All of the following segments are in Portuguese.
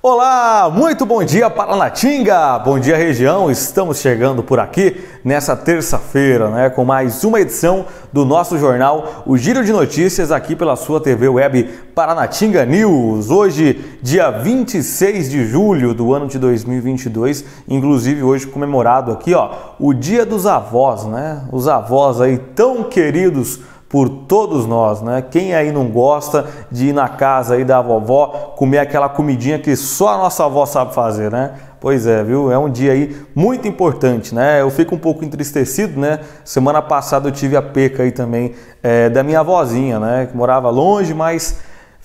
Olá, muito bom dia Paranatinga, bom dia região, estamos chegando por aqui nessa terça-feira, né, com mais uma edição do nosso jornal, o Giro de Notícias, aqui pela sua TV web Paranatinga News. Hoje, dia 26 de julho do ano de 2022, inclusive hoje comemorado aqui, ó, o Dia dos Avós, né, os avós aí tão queridos por todos nós, né? Quem aí não gosta de ir na casa aí da vovó comer aquela comidinha que só a nossa avó sabe fazer, né? Pois é, viu? É um dia aí muito importante, né? Eu fico um pouco entristecido, né? Semana passada eu tive a peca aí também é, da minha avózinha, né? Que morava longe, mas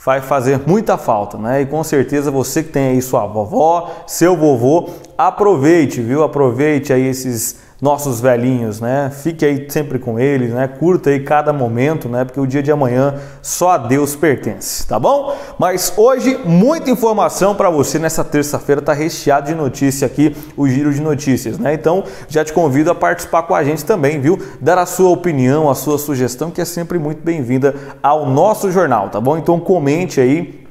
vai fazer muita falta, né? E com certeza você que tem aí sua vovó, seu vovô, aproveite, viu? Aproveite aí esses nossos velhinhos, né? Fique aí sempre com eles, né? Curta aí cada momento, né? Porque o dia de amanhã só a Deus pertence, tá bom? Mas hoje muita informação para você nessa terça-feira tá recheado de notícia aqui, o giro de notícias, né? Então já te convido a participar com a gente também, viu? Dar a sua opinião, a sua sugestão, que é sempre muito bem-vinda ao nosso jornal, tá bom? Então comente aí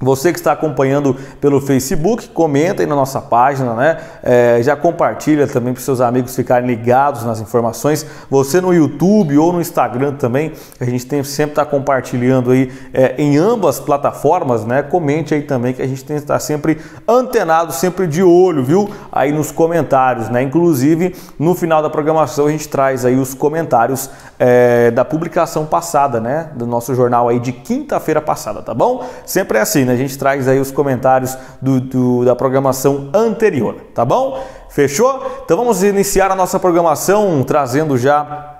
você que está acompanhando pelo Facebook, comenta aí na nossa página, né? É, já compartilha também para seus amigos ficarem ligados nas informações. Você no YouTube ou no Instagram também, a gente tem sempre está compartilhando aí é, em ambas plataformas, né? Comente aí também que a gente tem que estar sempre antenado, sempre de olho, viu? Aí nos comentários, né? Inclusive no final da programação a gente traz aí os comentários é, da publicação passada, né? Do nosso jornal aí de quinta-feira passada, tá bom? Sempre é assim, né? A gente traz aí os comentários do, do, da programação anterior, tá bom? Fechou? Então vamos iniciar a nossa programação trazendo já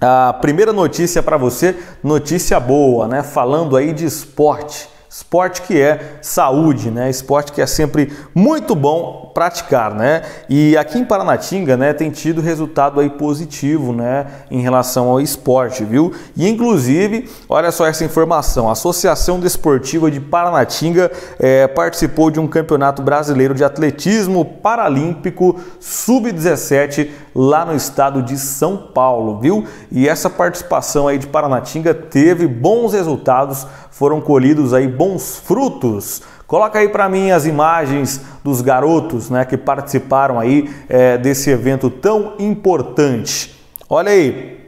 a primeira notícia para você, notícia boa, né? Falando aí de esporte. Esporte que é saúde, né? Esporte que é sempre muito bom praticar, né? E aqui em Paranatinga, né, tem tido resultado aí positivo, né, em relação ao esporte, viu? E inclusive, olha só essa informação: a Associação Desportiva de Paranatinga é, participou de um campeonato brasileiro de atletismo paralímpico sub-17 lá no estado de São Paulo, viu? E essa participação aí de Paranatinga teve bons resultados foram colhidos aí bons frutos. Coloca aí para mim as imagens dos garotos né, que participaram aí é, desse evento tão importante. Olha aí,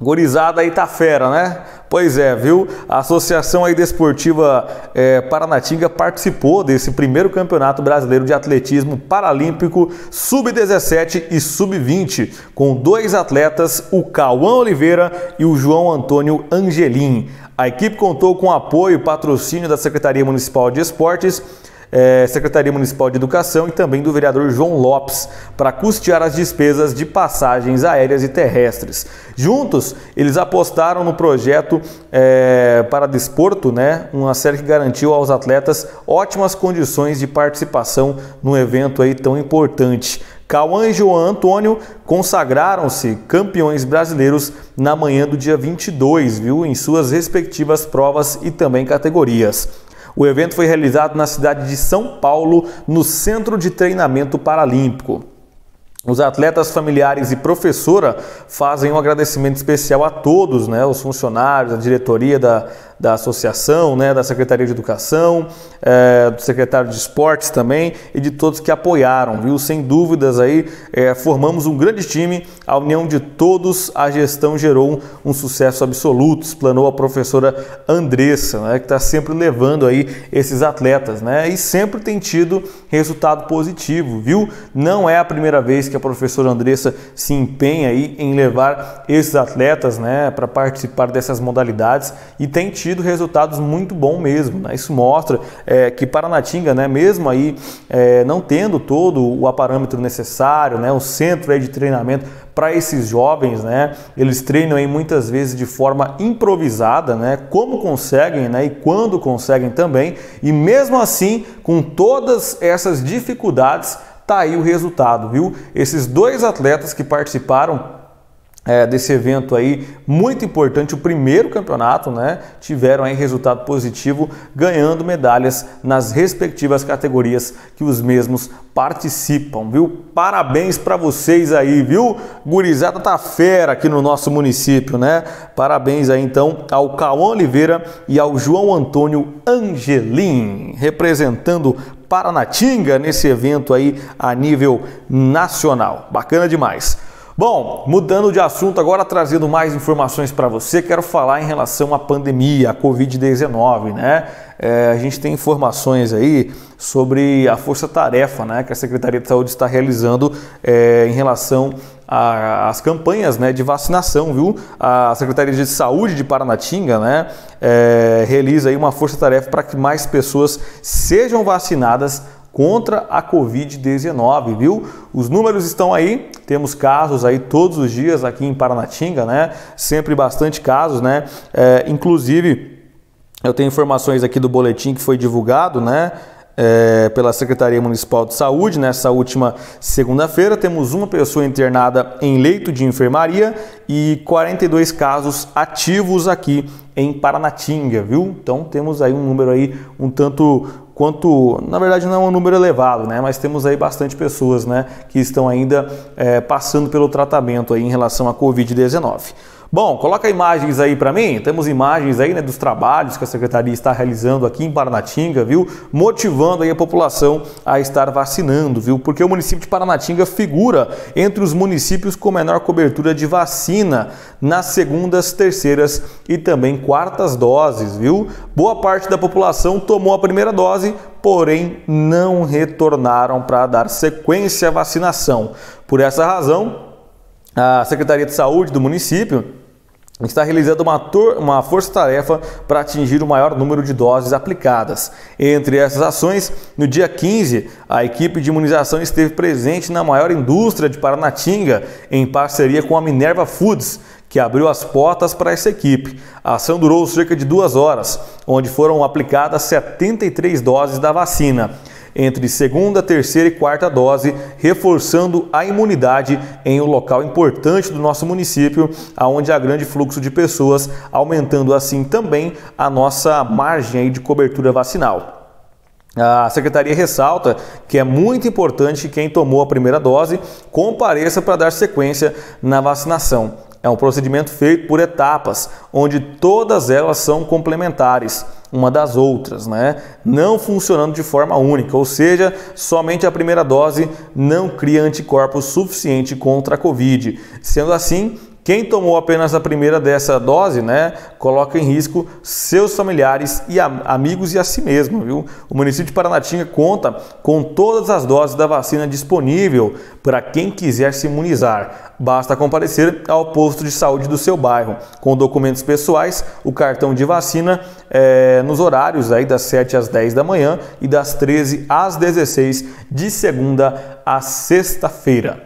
Gorizada aí tá fera, né? Pois é, viu? A Associação aí Desportiva é, Paranatinga participou desse primeiro Campeonato Brasileiro de Atletismo Paralímpico Sub-17 e Sub-20, com dois atletas, o Cauã Oliveira e o João Antônio Angelim. A equipe contou com apoio e patrocínio da Secretaria Municipal de Esportes é, Secretaria Municipal de Educação e também do vereador João Lopes para custear as despesas de passagens aéreas e terrestres. Juntos, eles apostaram no projeto é, para desporto, né, uma série que garantiu aos atletas ótimas condições de participação num evento aí tão importante. Cauã e João Antônio consagraram-se campeões brasileiros na manhã do dia 22, viu, em suas respectivas provas e também categorias. O evento foi realizado na cidade de São Paulo, no Centro de Treinamento Paralímpico. Os atletas familiares e professora fazem um agradecimento especial a todos, né, os funcionários, a diretoria da, da associação, né, da Secretaria de Educação, é, do secretário de Esportes também e de todos que apoiaram, viu? Sem dúvidas aí, é, formamos um grande time, a união de todos, a gestão gerou um, um sucesso absoluto, explanou a professora Andressa, né, que está sempre levando aí esses atletas, né, e sempre tem tido resultado positivo, viu? Não é a primeira vez que a professora Andressa se empenha aí em levar esses atletas né, para participar dessas modalidades e tem tido resultados muito bons mesmo. Né? Isso mostra é, que Paranatinga, né, mesmo aí é, não tendo todo o aparâmetro necessário, né, o centro de treinamento para esses jovens, né? Eles treinam aí muitas vezes de forma improvisada, né? Como conseguem, né? E quando conseguem também. E mesmo assim, com todas essas dificuldades, Tá aí o resultado, viu? Esses dois atletas que participaram é, desse evento aí muito importante, o primeiro campeonato, né? Tiveram aí resultado positivo, ganhando medalhas nas respectivas categorias que os mesmos participam, viu? Parabéns para vocês aí, viu? Gurizada tá fera aqui no nosso município, né? Parabéns aí então ao Cauã Oliveira e ao João Antônio Angelim, representando Paranatinga nesse evento aí a nível nacional. Bacana demais. Bom, mudando de assunto agora, trazendo mais informações para você, quero falar em relação à pandemia, a Covid-19, né? É, a gente tem informações aí sobre a força-tarefa né, que a Secretaria de Saúde está realizando é, em relação às campanhas né, de vacinação, viu? A Secretaria de Saúde de Paranatinga né, é, realiza aí uma força-tarefa para que mais pessoas sejam vacinadas contra a Covid-19, viu? Os números estão aí, temos casos aí todos os dias aqui em Paranatinga, né? Sempre bastante casos, né? É, inclusive, eu tenho informações aqui do boletim que foi divulgado, né? É, pela Secretaria Municipal de Saúde nessa última segunda-feira. Temos uma pessoa internada em leito de enfermaria e 42 casos ativos aqui em Paranatinga, viu? Então temos aí um número aí um tanto quanto, na verdade não é um número elevado, né? Mas temos aí bastante pessoas, né, que estão ainda é, passando pelo tratamento aí em relação à Covid-19. Bom, coloca imagens aí para mim. Temos imagens aí né, dos trabalhos que a secretaria está realizando aqui em Paranatinga, viu? Motivando aí a população a estar vacinando, viu? Porque o município de Paranatinga figura entre os municípios com menor cobertura de vacina nas segundas, terceiras e também quartas doses, viu? Boa parte da população tomou a primeira dose, porém não retornaram para dar sequência à vacinação. Por essa razão, a Secretaria de Saúde do município está realizando uma, uma força-tarefa para atingir o maior número de doses aplicadas. Entre essas ações, no dia 15, a equipe de imunização esteve presente na maior indústria de Paranatinga, em parceria com a Minerva Foods, que abriu as portas para essa equipe. A ação durou cerca de duas horas, onde foram aplicadas 73 doses da vacina entre segunda, terceira e quarta dose, reforçando a imunidade em um local importante do nosso município, aonde há grande fluxo de pessoas, aumentando assim também a nossa margem de cobertura vacinal. A secretaria ressalta que é muito importante que quem tomou a primeira dose compareça para dar sequência na vacinação. É um procedimento feito por etapas, onde todas elas são complementares uma das outras, né? Não funcionando de forma única, ou seja, somente a primeira dose não cria anticorpos suficiente contra a Covid. Sendo assim, quem tomou apenas a primeira dessa dose, né, coloca em risco seus familiares e amigos e a si mesmo, viu? O município de Paranatinga conta com todas as doses da vacina disponível para quem quiser se imunizar. Basta comparecer ao posto de saúde do seu bairro com documentos pessoais, o cartão de vacina é, nos horários aí das 7 às 10 da manhã e das 13 às 16 de segunda a sexta-feira.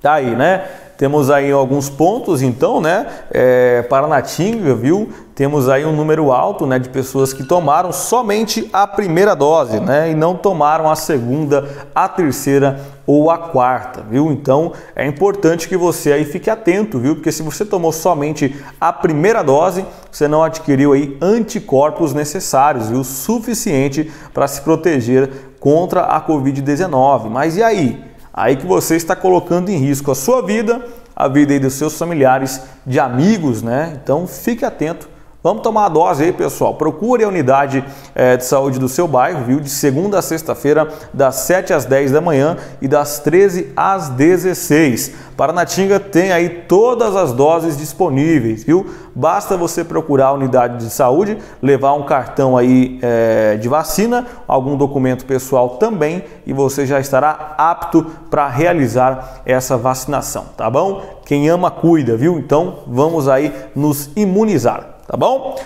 Tá aí, né? Temos aí alguns pontos, então, né? É, Paranatinga, viu? Temos aí um número alto, né, de pessoas que tomaram somente a primeira dose, né, e não tomaram a segunda, a terceira ou a quarta, viu? Então é importante que você aí fique atento, viu? Porque se você tomou somente a primeira dose, você não adquiriu aí anticorpos necessários, viu? Suficiente para se proteger contra a Covid-19. Mas e aí? Aí que você está colocando em risco a sua vida, a vida dos seus familiares, de amigos, né? Então fique atento Vamos tomar a dose aí, pessoal. Procure a unidade é, de saúde do seu bairro, viu? De segunda a sexta-feira, das 7 às 10 da manhã e das 13 às 16. Paranatinga tem aí todas as doses disponíveis, viu? Basta você procurar a unidade de saúde, levar um cartão aí é, de vacina, algum documento pessoal também e você já estará apto para realizar essa vacinação, tá bom? Quem ama cuida, viu? Então vamos aí nos imunizar tá bom?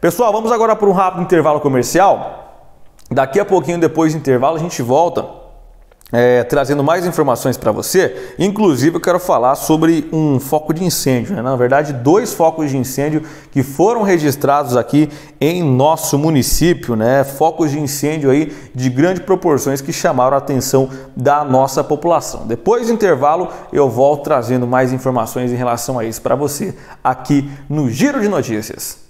Pessoal, vamos agora para um rápido intervalo comercial. Daqui a pouquinho, depois do intervalo, a gente volta é, trazendo mais informações para você. Inclusive, eu quero falar sobre um foco de incêndio, né? na verdade, dois focos de incêndio que foram registrados aqui em nosso município, né? Focos de incêndio aí de grandes proporções que chamaram a atenção da nossa população. Depois do intervalo, eu volto trazendo mais informações em relação a isso para você aqui no Giro de Notícias.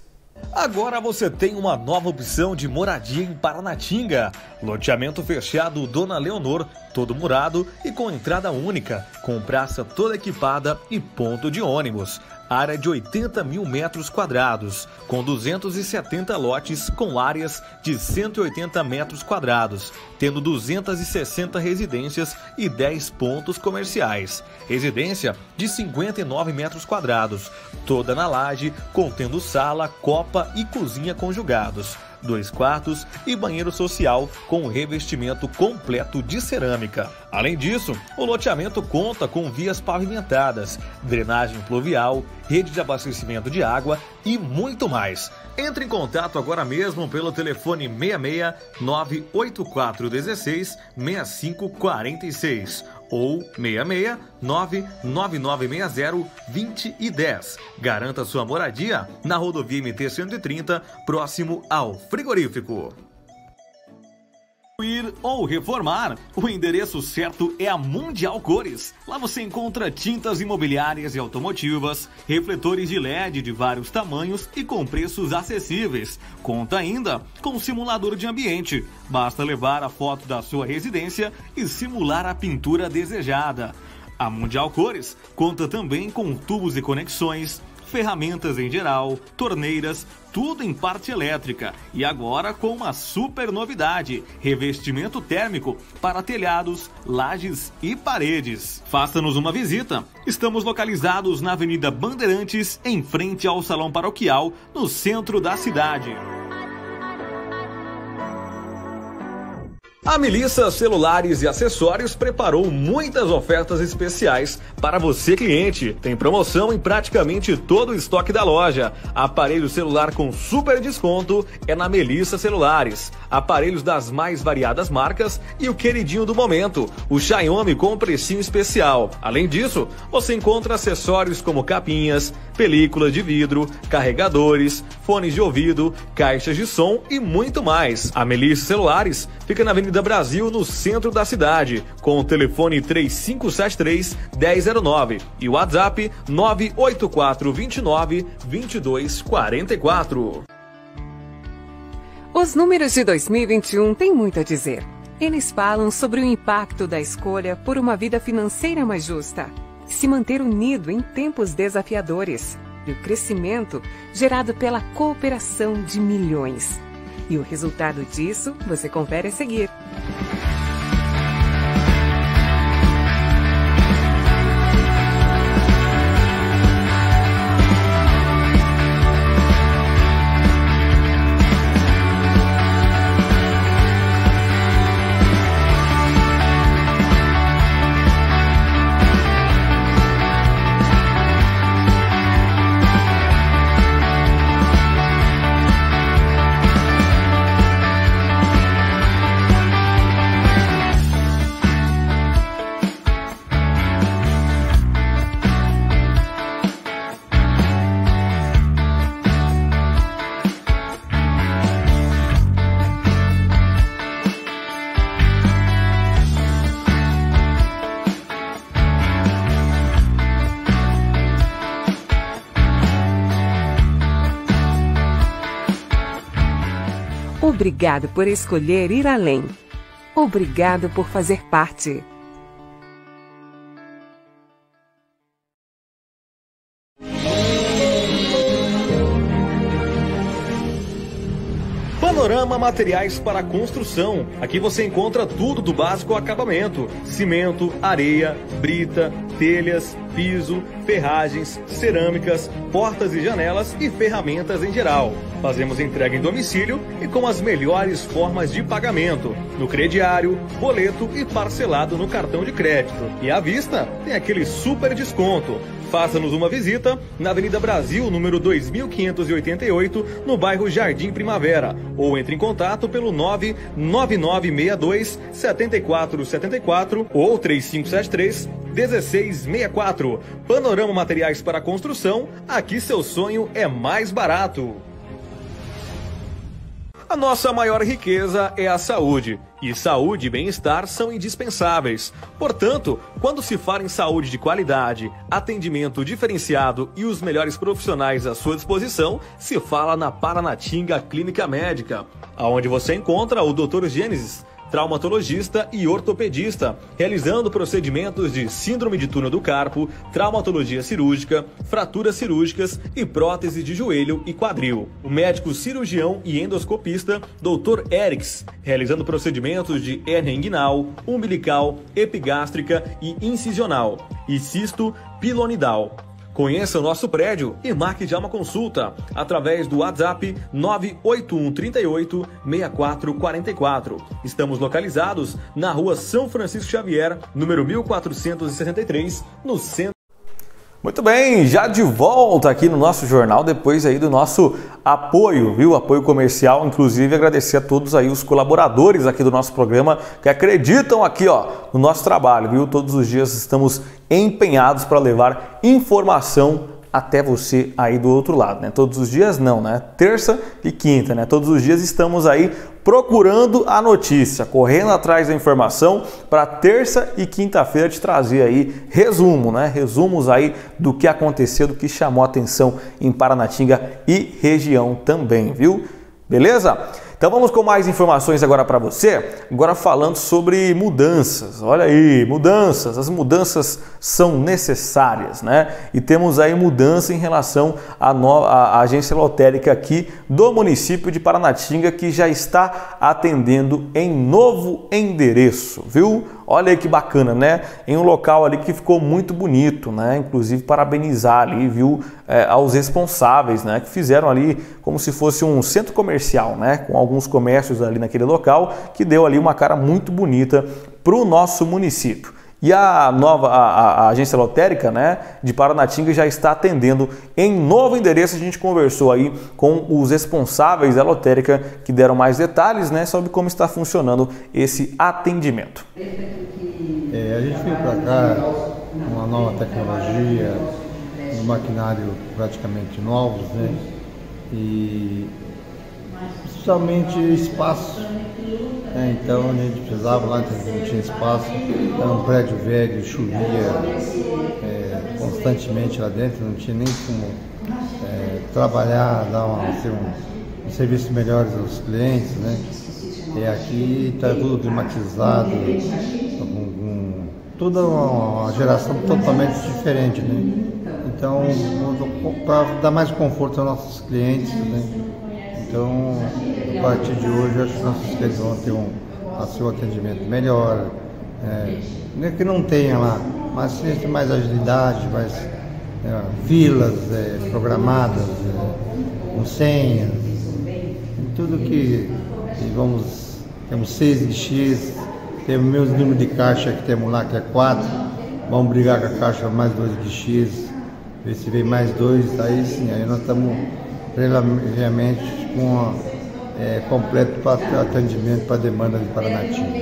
Agora você tem uma nova opção de moradia em Paranatinga. Loteamento fechado Dona Leonor, todo murado e com entrada única, com praça toda equipada e ponto de ônibus. Área de 80 mil metros quadrados, com 270 lotes com áreas de 180 metros quadrados, tendo 260 residências e 10 pontos comerciais. Residência de 59 metros quadrados, toda na laje, contendo sala, copa e cozinha conjugados dois quartos e banheiro social com revestimento completo de cerâmica. Além disso, o loteamento conta com vias pavimentadas, drenagem pluvial, rede de abastecimento de água e muito mais. Entre em contato agora mesmo pelo telefone 66 98416 6546 ou 66 99960 2010. Garanta sua moradia na rodovia MT 130, próximo ao frigorífico ou reformar, o endereço certo é a Mundial Cores. Lá você encontra tintas imobiliárias e automotivas, refletores de LED de vários tamanhos e com preços acessíveis. Conta ainda com simulador de ambiente. Basta levar a foto da sua residência e simular a pintura desejada. A Mundial Cores conta também com tubos e conexões ferramentas em geral, torneiras, tudo em parte elétrica. E agora com uma super novidade: revestimento térmico para telhados, lajes e paredes. Faça-nos uma visita. Estamos localizados na Avenida Bandeirantes, em frente ao Salão Paroquial, no centro da cidade. A Melissa Celulares e Acessórios preparou muitas ofertas especiais para você cliente. Tem promoção em praticamente todo o estoque da loja. Aparelho celular com super desconto é na Melissa Celulares. Aparelhos das mais variadas marcas e o queridinho do momento, o Xiaomi com precinho especial. Além disso, você encontra acessórios como capinhas, películas de vidro, carregadores, fones de ouvido, caixas de som e muito mais. A Melissa Celulares fica na Avenida Avenida Brasil, no centro da cidade, com o telefone 3573 1009 e WhatsApp 98429 2244. Os números de 2021 têm muito a dizer. Eles falam sobre o impacto da escolha por uma vida financeira mais justa, se manter unido em tempos desafiadores e o crescimento gerado pela cooperação de milhões. E o resultado disso você confere a seguir. Obrigado por escolher ir além. Obrigado por fazer parte. Panorama Materiais para Construção. Aqui você encontra tudo do básico ao acabamento: cimento, areia, brita, telhas, piso, ferragens, cerâmicas, portas e janelas e ferramentas em geral. Fazemos entrega em domicílio e com as melhores formas de pagamento: no crediário, boleto e parcelado no cartão de crédito. E à vista, tem aquele super desconto. Faça-nos uma visita na Avenida Brasil, número 2588, no bairro Jardim Primavera, ou entre em contato pelo 99962 7474 ou 3573 1664. Panorama Materiais para Construção, aqui seu sonho é mais barato. A nossa maior riqueza é a saúde. E saúde e bem-estar são indispensáveis. Portanto, quando se fala em saúde de qualidade, atendimento diferenciado e os melhores profissionais à sua disposição, se fala na Paranatinga Clínica Médica, aonde você encontra o Dr. Gênesis traumatologista e ortopedista, realizando procedimentos de síndrome de túnel do carpo, traumatologia cirúrgica, fraturas cirúrgicas e prótese de joelho e quadril. O médico cirurgião e endoscopista Dr. Eriks, realizando procedimentos de hernia inguinal, umbilical, epigástrica e incisional, e cisto pilonidal. Conheça o nosso prédio e marque já uma consulta através do WhatsApp 981 38 6444. Estamos localizados na rua São Francisco Xavier, número 1463, no centro. Muito bem, já de volta aqui no nosso jornal, depois aí do nosso apoio, viu? Apoio comercial, inclusive agradecer a todos aí os colaboradores aqui do nosso programa que acreditam aqui, ó, no nosso trabalho, viu? Todos os dias estamos empenhados para levar informação até você aí do outro lado, né? Todos os dias não, né? Terça e quinta, né? Todos os dias estamos aí procurando a notícia, correndo atrás da informação para terça e quinta-feira te trazer aí resumo, né? Resumos aí do que aconteceu, do que chamou atenção em Paranatinga e região também, viu? Beleza? Então vamos com mais informações agora para você. Agora falando sobre mudanças. Olha aí, mudanças. As mudanças são necessárias, né? E temos aí mudança em relação à, no... à agência lotérica aqui do município de Paranatinga que já está atendendo em novo endereço, viu? Olha aí que bacana, né? Em um local ali que ficou muito bonito, né? Inclusive parabenizar ali, viu, é, aos responsáveis, né? Que fizeram ali como se fosse um centro comercial, né? Com alguns comércios ali naquele local, que deu ali uma cara muito bonita para o nosso município. E a nova a, a, agência lotérica né, de Paranatinga já está atendendo em novo endereço. A gente conversou aí com os responsáveis da lotérica que deram mais detalhes né, sobre como está funcionando esse atendimento. É, a gente veio para cá com uma nova tecnologia, um maquinário praticamente novos, né? E principalmente espaço é, então a gente precisava lá, não tinha espaço, era um prédio velho, chovia é, constantemente lá dentro, não tinha nem como é, trabalhar, dar uma, assim, um, um, serviço melhor aos clientes, né? E aqui está tudo climatizado, com, toda uma geração totalmente diferente, né? Então, para dar mais conforto aos nossos clientes, né? Então, a partir de hoje, acho que nossos clientes vão ter um a seu atendimento melhor. Não é que não tenha lá, mas tem mais agilidade, mais é, filas é, programadas, é, com senhas, tudo que, vamos. Temos seis guichês, temos o mesmo número de caixa que temos lá, que é quatro. Vamos brigar com a caixa mais dois guichês, ver se vem mais dois, aí sim, aí nós estamos previamente com é, completo atendimento para a demanda de Paranatinga.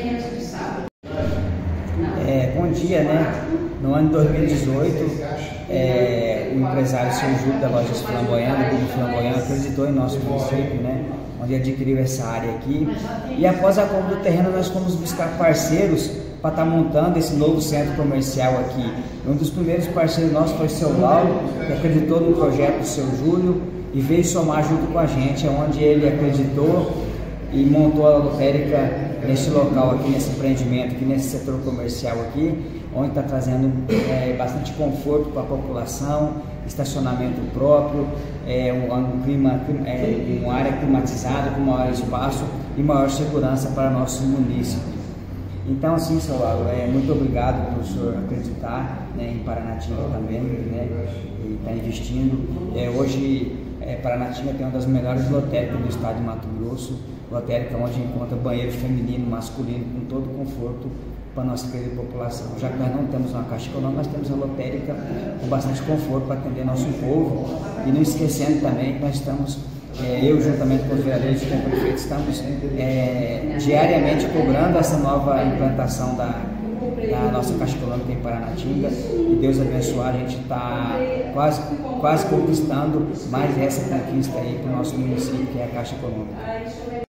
É, bom dia, né? No ano de 2018, é, o empresário seu Júlio da Lojas Flamboyana, do Grupo Flamboyana, acreditou em nosso município, né? Onde adquiriu essa área aqui. E após a compra do terreno, nós fomos buscar parceiros para estar tá montando esse novo centro comercial aqui. Um dos primeiros parceiros nossos foi o seu Lauro, que acreditou no projeto do seu Júlio e veio somar junto com a gente, onde ele acreditou e montou a lotérica nesse local aqui, nesse empreendimento, aqui nesse setor comercial aqui, onde está trazendo é, bastante conforto para a população, estacionamento próprio, é, um, um, clima, é, uma área climatizada com maior espaço e maior segurança para nosso município. Então, seu Lauro, é, muito obrigado por o senhor acreditar né, em Paranatinga também, né, e estar tá investindo. É, hoje é, Paranatinga tem uma das melhores lotéricas do estado de Mato Grosso, lotérica onde encontra banheiro feminino, masculino, com todo conforto para a nossa querida população. Já que nós não temos uma caixa econômica, nós temos a lotérica com bastante conforto para atender nosso povo e não esquecendo também que nós estamos, é, eu juntamente com os vereadores e com o prefeito, estamos é, diariamente cobrando essa nova implantação da da nossa Caixa Econômica em Paranatinga. E Deus abençoar, a gente está quase, quase conquistando mais essa conquista aí para o nosso município, que é a Caixa Econômica.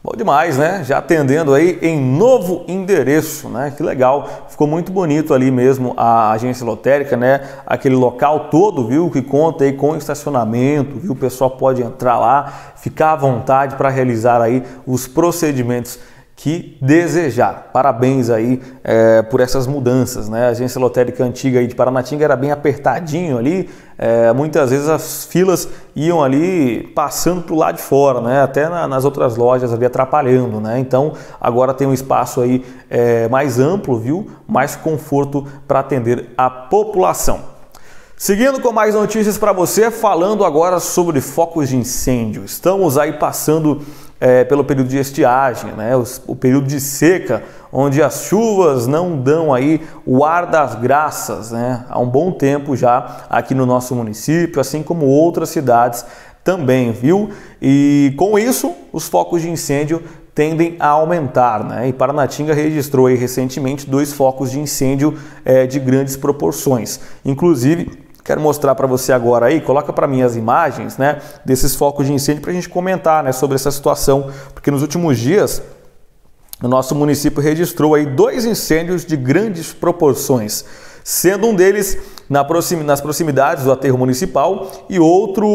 Bom demais, né? Já atendendo aí em novo endereço, né? Que legal. Ficou muito bonito ali mesmo a agência lotérica, né? Aquele local todo, viu? Que conta aí com estacionamento, viu? O pessoal pode entrar lá, ficar à vontade para realizar aí os procedimentos que desejar. Parabéns aí é, por essas mudanças, né? A agência lotérica antiga aí de Paranatinga era bem apertadinho ali, é, muitas vezes as filas iam ali passando para o lado de fora, né? Até na, nas outras lojas ali atrapalhando, né? Então agora tem um espaço aí é, mais amplo, viu? Mais conforto para atender a população. Seguindo com mais notícias para você, falando agora sobre focos de incêndio. Estamos aí passando é, pelo período de estiagem, né? o, período de seca, onde as chuvas não dão aí o ar das graças né? há um bom tempo já aqui no nosso município, assim como outras cidades também, viu? E com isso, os focos de incêndio tendem a aumentar. Né? E Paranatinga registrou aí recentemente dois focos de incêndio é, de grandes proporções. Inclusive, Quero mostrar para você agora aí, coloca para mim as imagens, né, desses focos de incêndio para a gente comentar, né, sobre essa situação, porque nos últimos dias o nosso município registrou aí dois incêndios de grandes proporções, sendo um deles na proxim, nas proximidades do aterro municipal e outro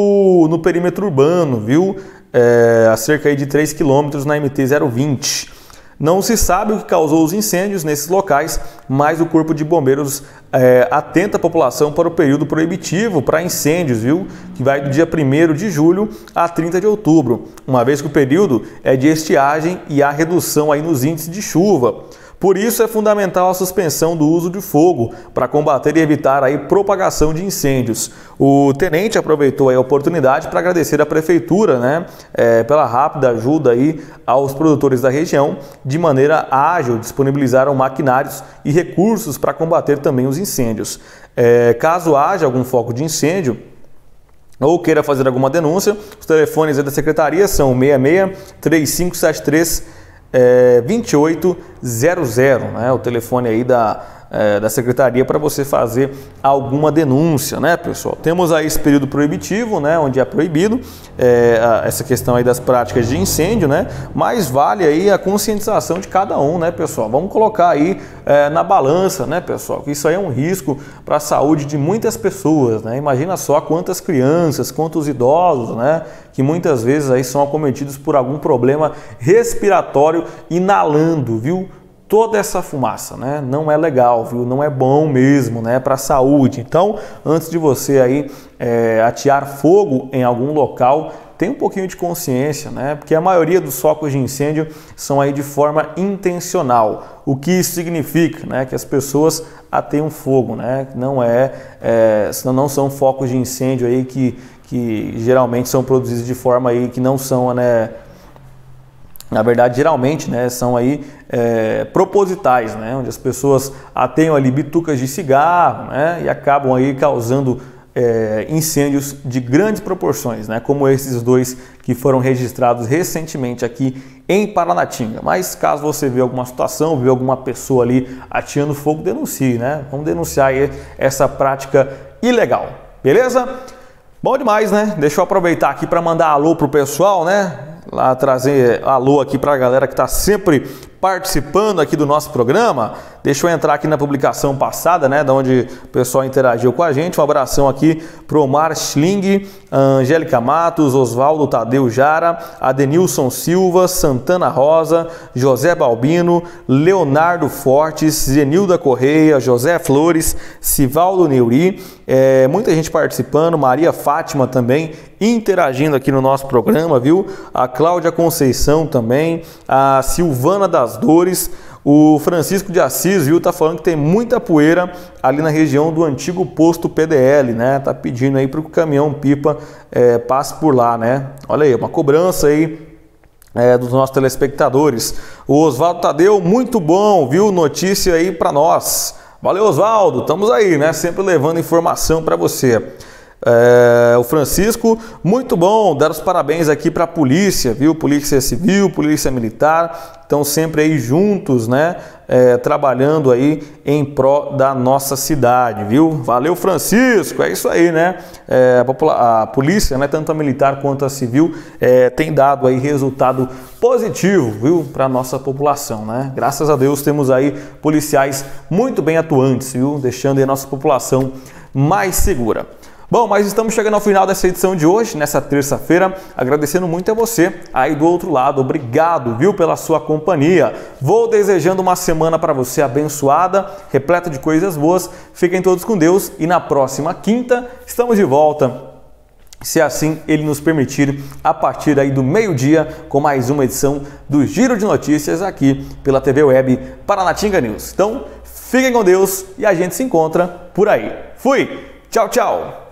no perímetro urbano, viu? É, a cerca aí de 3 quilômetros na MT 020. Não se sabe o que causou os incêndios nesses locais, mas o Corpo de Bombeiros é, atenta a população para o período proibitivo para incêndios, viu? Que vai do dia 1 de julho a 30 de outubro, uma vez que o período é de estiagem e há redução aí nos índices de chuva. Por isso é fundamental a suspensão do uso de fogo para combater e evitar a propagação de incêndios. O tenente aproveitou a oportunidade para agradecer à prefeitura, né, é, pela rápida ajuda aí aos produtores da região, de maneira ágil disponibilizaram maquinários e recursos para combater também os incêndios. É, caso haja algum foco de incêndio, ou queira fazer alguma denúncia, os telefones da secretaria são 66 3573 é, 2800, né? O telefone aí da, é, da secretaria para você fazer alguma denúncia, né, pessoal? Temos aí esse período proibitivo, né, onde é proibido é, essa questão aí das práticas de incêndio, né? Mas vale aí a conscientização de cada um, né, pessoal? Vamos colocar aí é, na balança, né, pessoal? Que isso aí é um risco para a saúde de muitas pessoas, né? Imagina só quantas crianças, quantos idosos, né? Que muitas vezes aí são acometidos por algum problema respiratório inalando, viu? Toda essa fumaça, né? Não é legal, viu? Não é bom mesmo, né? Para a saúde. Então, antes de você aí é, atear fogo em algum local, tem um pouquinho de consciência, né? Porque a maioria dos focos de incêndio são aí de forma intencional. O que isso significa, né? Que as pessoas ateiam fogo, né? Não é, é não são focos de incêndio aí que, que geralmente são produzidos de forma aí que não são, né? Na verdade, geralmente, né, são aí é, propositais, né, onde as pessoas ateiam ali bitucas de cigarro, né, e acabam aí causando é, incêndios de grandes proporções, né, como esses dois que foram registrados recentemente aqui em Paranatinga. Mas caso você vê alguma situação, vê alguma pessoa ali ateando fogo, denuncie, né? Vamos denunciar aí essa prática ilegal, beleza? Bom demais, né? Deixa eu aproveitar aqui para mandar alô pro pessoal, né? Lá trazer alô aqui para a galera que está sempre participando aqui do nosso programa. Deixa eu entrar aqui na publicação passada, né, da onde o pessoal interagiu com a gente. Um abração aqui pro Omar Schling, Angélica Matos, Oswaldo Tadeu Jara, Adenilson Silva, Santana Rosa, José Balbino, Leonardo Fortes, Zenilda Correia, José Flores, Sivaldo Neuri, é, muita gente participando, Maria Fátima também interagindo aqui no nosso programa, viu? A Cláudia Conceição também, a Silvana das Dores, o Francisco de Assis, viu, tá falando que tem muita poeira ali na região do antigo posto PDL, né? Tá pedindo aí para o caminhão pipa é, passe por lá, né? Olha aí, uma cobrança aí é, dos nossos telespectadores. O Oswaldo Tadeu, muito bom, viu? Notícia aí para nós. Valeu, Oswaldo. Estamos aí, né? Sempre levando informação para você. É, o Francisco, muito bom, dar os parabéns aqui para a polícia, viu? Polícia Civil, Polícia Militar, estão sempre aí juntos, né? É, trabalhando aí em pró da nossa cidade, viu? Valeu, Francisco, é isso aí, né? É, a, a, polícia, né, tanto a militar quanto a civil, é, tem dado aí resultado positivo, viu? Para a nossa população, né? Graças a Deus temos aí policiais muito bem atuantes, viu? Deixando a nossa população mais segura. Bom, mas estamos chegando ao final dessa edição de hoje, nessa terça-feira, agradecendo muito a você aí do outro lado. Obrigado, viu, pela sua companhia. Vou desejando uma semana para você abençoada, repleta de coisas boas. Fiquem todos com Deus e na próxima quinta estamos de volta se assim ele nos permitir, a partir aí do meio-dia, com mais uma edição do Giro de Notícias aqui pela TV Web Paranatinga News. Então, fiquem com Deus e a gente se encontra por aí. Fui! Tchau, tchau!